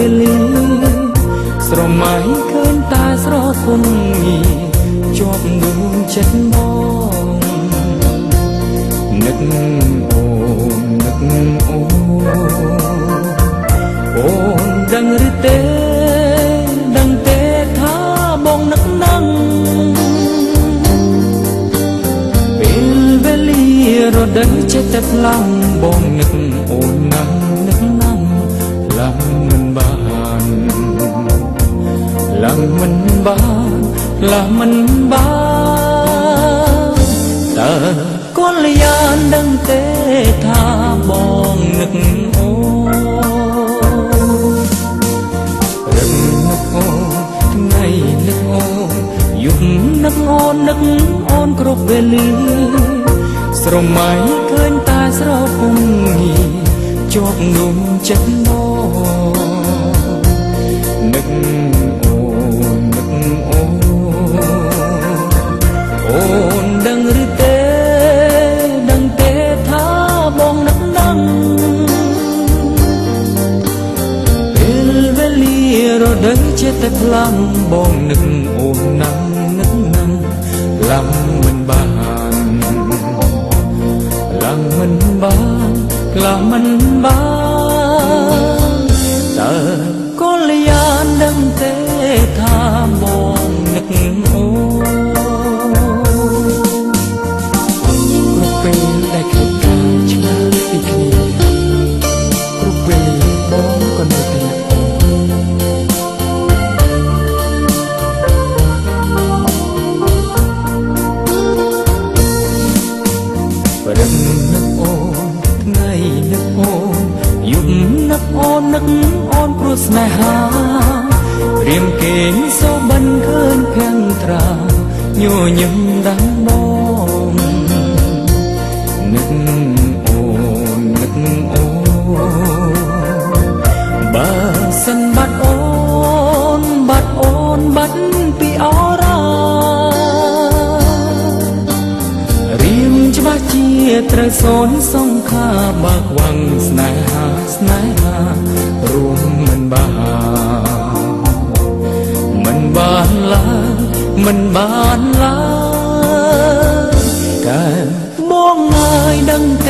វេលាស្រមៃឃើញតាស្រគុំងីជាប់ដួងចិត្តមកនឹកអូននឹកអូអូនដឹងឬទេដឹងទេថាបងនឹកណាំងពេលវេលារដូវចិត្តតែផ្លាំងបងនឹកអូនណាំនឹ បានឡើងមិនបានតើកលយានដឹងទេថាបងនឹកអូរឹងនឹកអូថ្ងៃនឹកអូយប់នឹកអូននឹកអូនគ្រប់វេលាស្រមៃឃើញតាស្រពុំងីជាប់ងំចិត្តម រដូវចិត្តតែខ្លាំងបងនឹកអូនណាំនឹក នឹកអូននឹកអូនព្រោះស្នេហារៀមគេងសូបិនឃើញភាំងត្រាញញឹមដាំបងនឹកអូននឹកអូនបើសិនបាត់អូនបាត់អូនបាត់ពីអរ៉ារៀមច្បាស់ជាត្រូវសូនសង្ខាបើកវាំងស្នេហា ស្នេហារួមមិនបានមិនបានឡើយមិនបានឡើយកែបងអើយដឹងទេ